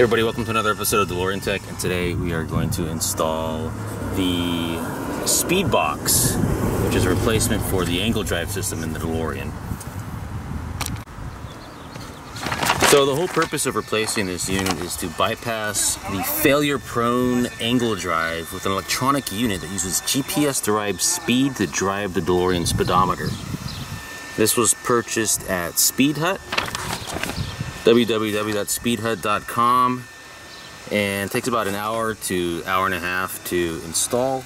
Everybody, welcome to another episode of DeLorean Tech, and today we are going to install the Speed Box, which is a replacement for the angle drive system in the DeLorean. So the whole purpose of replacing this unit is to bypass the failure-prone angle drive with an electronic unit that uses GPS-derived speed to drive the DeLorean speedometer. This was purchased at Speedhut, www.speedhut.com, and takes about an hour to hour and a half to install.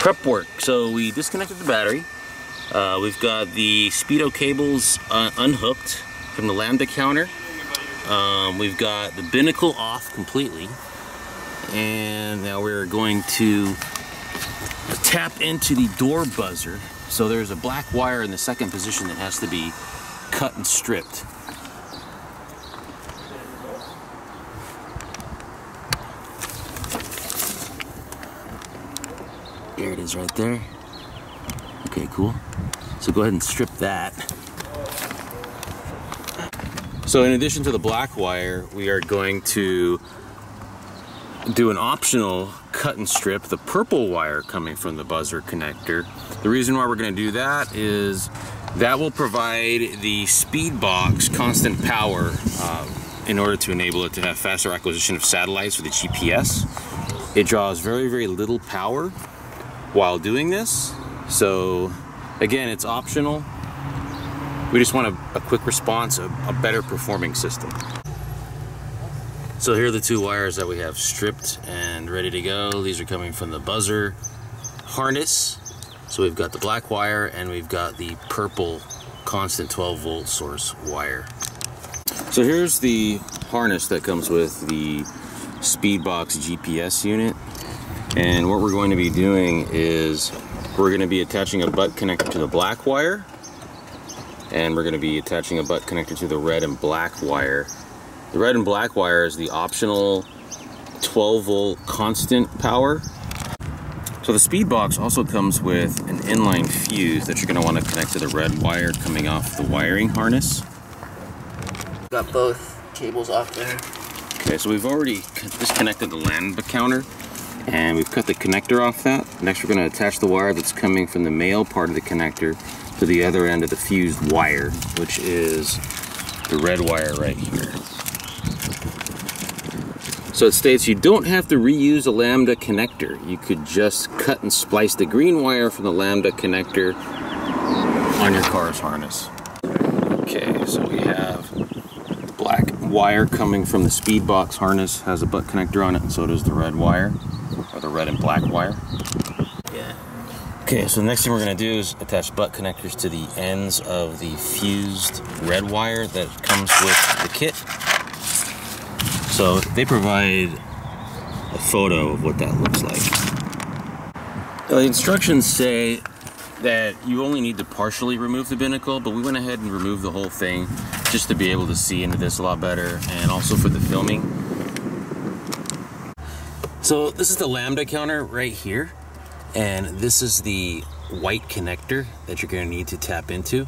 Prep work. So we disconnected the battery. Uh, we've got the Speedo cables uh, unhooked from the Lambda counter. Um, we've got the binnacle off completely. And now we're going to tap into the door buzzer. So there's a black wire in the second position that has to be cut and stripped. There it is right there. Okay, cool. So go ahead and strip that. So in addition to the black wire, we are going to do an optional cut and strip the purple wire coming from the buzzer connector. The reason why we're going to do that is that will provide the speed box constant power uh, in order to enable it to have faster acquisition of satellites for the GPS. It draws very, very little power while doing this. So again, it's optional. We just want a, a quick response, a, a better performing system. So here are the two wires that we have stripped and ready to go. These are coming from the buzzer harness. So we've got the black wire and we've got the purple constant 12 volt source wire. So here's the harness that comes with the Speedbox GPS unit. And what we're going to be doing is we're going to be attaching a butt connector to the black wire and we're going to be attaching a butt connector to the red and black wire. The red and black wire is the optional 12 volt constant power. So the speed box also comes with an inline fuse that you're going to want to connect to the red wire coming off the wiring harness. Got both cables off there. Okay, so we've already disconnected the lambda counter and we've cut the connector off that. Next we're going to attach the wire that's coming from the male part of the connector to the other end of the fused wire, which is the red wire right here. So it states you don't have to reuse a lambda connector. You could just cut and splice the green wire from the lambda connector on your car's harness. Okay, so we have black wire coming from the speed box harness has a butt connector on it, and so does the red wire, the red and black wire. Yeah. Okay, so the next thing we're going to do is attach butt connectors to the ends of the fused red wire that comes with the kit. So they provide a photo of what that looks like. The instructions say that you only need to partially remove the binnacle, but we went ahead and removed the whole thing just to be able to see into this a lot better and also for the filming. So this is the lambda counter right here. And this is the white connector that you're going to need to tap into.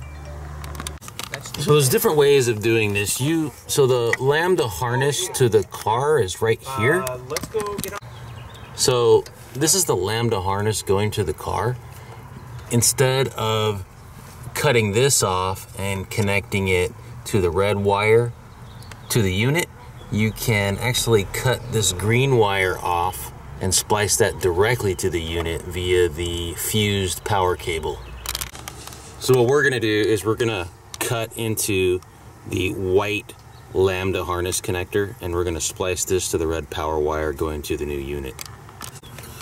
So there's different ways of doing this. You so the lambda harness to the car is right here. Uh, let's go get So this is the lambda harness going to the car. Instead of cutting this off and connecting it to the red wire to the unit, you can actually cut this green wire off and splice that directly to the unit via the fused power cable. So what we're gonna do is we're gonna cut into the white lambda harness connector and we're gonna splice this to the red power wire going to the new unit.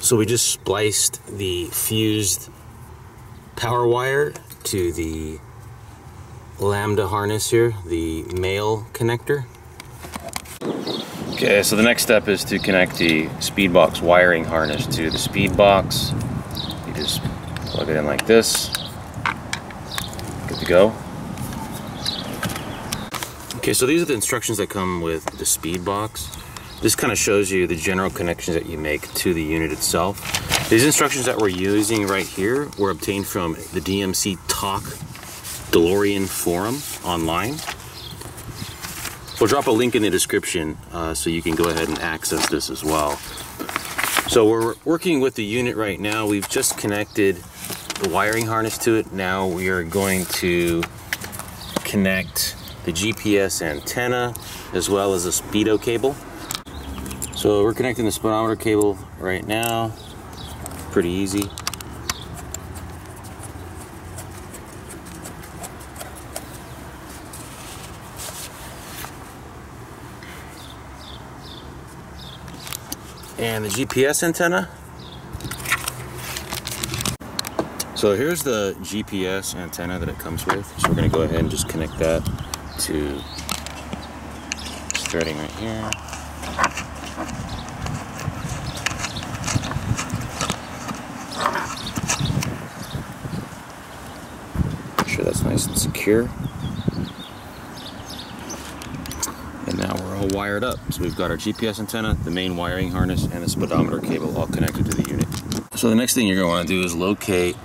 So we just spliced the fused power wire to the lambda harness here, the male connector. Okay, so the next step is to connect the Speedbox wiring harness to the Speedbox. You just plug it in like this. Good to go. Okay, so these are the instructions that come with the Speedbox. This kind of shows you the general connections that you make to the unit itself. These instructions that we're using right here were obtained from the DMC Talk DeLorean forum online. We'll drop a link in the description uh, so you can go ahead and access this as well. So we're working with the unit right now. We've just connected the wiring harness to it. Now we are going to connect the GPS antenna as well as a speedo cable. So we're connecting the speedometer cable right now. Pretty easy. And the GPS antenna. So here's the GPS antenna that it comes with. So we're gonna go ahead and just connect that to threading right here. Make sure that's nice and secure. And now we're all wired up. So we've got our GPS antenna, the main wiring harness, and the speedometer cable all connected to the unit. So the next thing you're gonna wanna do is locate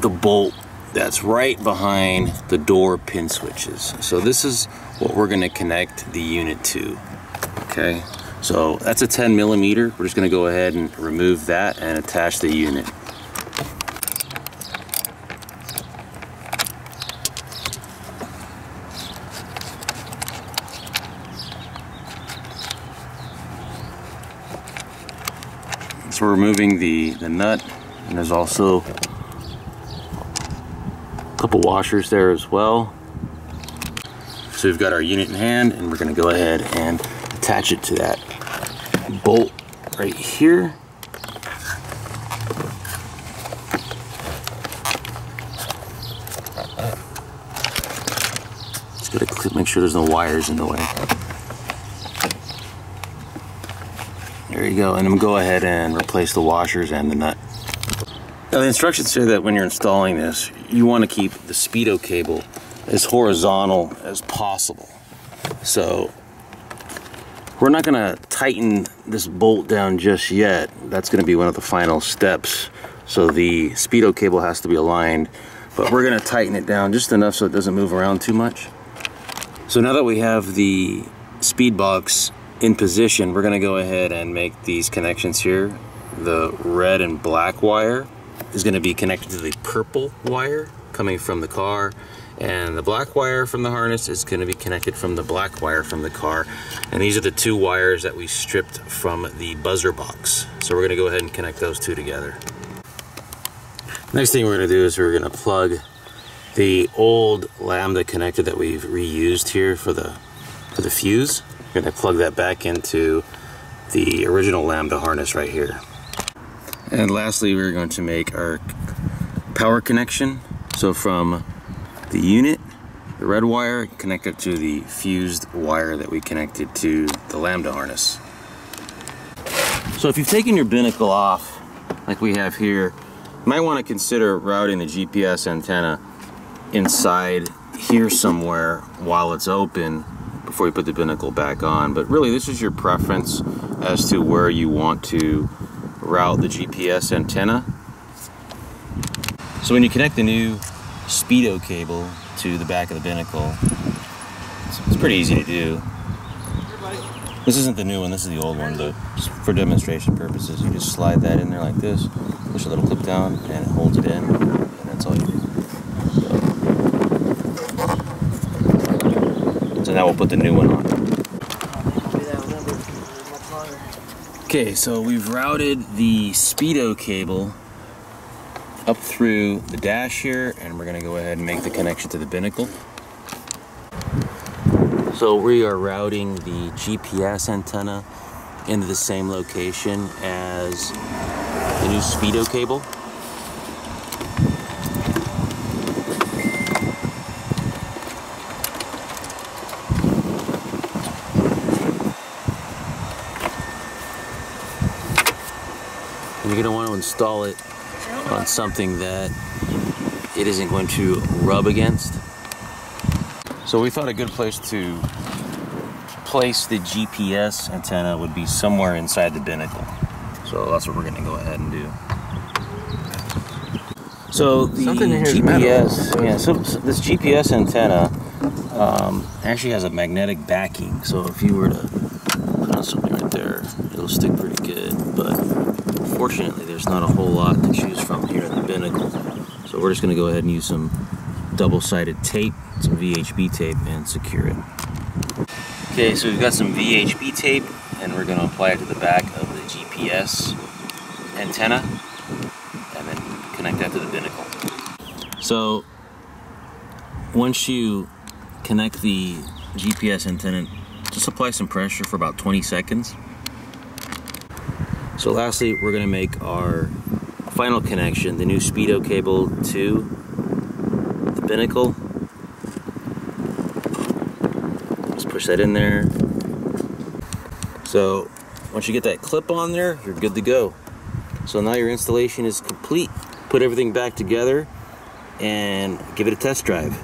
the bolt that's right behind the door pin switches. So this is what we're gonna connect the unit to, okay? So that's a 10 millimeter. We're just gonna go ahead and remove that and attach the unit. We're removing the, the nut and there's also a couple washers there as well. So we've got our unit in hand and we're gonna go ahead and attach it to that bolt right here. Just gotta make sure there's no wires in the way. There you go, and then go ahead and replace the washers and the nut. Now the instructions say that when you're installing this, you want to keep the speedo cable as horizontal as possible. So we're not going to tighten this bolt down just yet. That's going to be one of the final steps. So the speedo cable has to be aligned, but we're going to tighten it down just enough so it doesn't move around too much. So now that we have the speed box in position, we're gonna go ahead and make these connections here. The red and black wire is gonna be connected to the purple wire coming from the car. And the black wire from the harness is gonna be connected from the black wire from the car. And these are the two wires that we stripped from the buzzer box. So we're gonna go ahead and connect those two together. Next thing we're gonna do is we're gonna plug the old lambda connector that we've reused here for the for the fuse. Going to plug that back into the original lambda harness right here. And lastly, we're going to make our power connection. So from the unit, the red wire, connect it to the fused wire that we connected to the lambda harness. So if you've taken your binnacle off, like we have here, you might want to consider routing the GPS antenna inside here somewhere while it's open before you put the binnacle back on. But really, this is your preference as to where you want to route the GPS antenna. So when you connect the new speedo cable to the back of the binnacle, it's, pretty easy to do. This isn't the new one, this is the old one, but for demonstration purposes, you just slide that in there like this, push a little clip down, and it holds it in, and that's all you do. So now we'll put the new one on. Okay, so we've routed the speedo cable up through the dash here, and we're gonna go ahead and make the connection to the binnacle. So we are routing the GPS antenna into the same location as the new speedo cable. And you're going to want to install it on something that it isn't going to rub against. So we thought a good place to place the GPS antenna would be somewhere inside the binnacle. So that's what we're going to go ahead and do. So the Something in here is GPS, yeah. So, so this GPS antenna Um, actually has a magnetic backing, so if you were to put on something right there, it'll stick pretty good. But fortunately, there's not a whole lot to choose from here in the binnacle. So we're just going to go ahead and use some double-sided tape, some VHB tape, and secure it. Okay, so we've got some VHB tape, and we're going to apply it to the back of the GPS antenna, and then connect that to the binnacle. So once you connect the GPS antenna, just apply some pressure for about 20 seconds. So lastly, we're going to make our final connection, the new Speedo cable to the binnacle. Just push that in there. So once you get that clip on there, you're good to go. So now your installation is complete. Put everything back together and give it a test drive.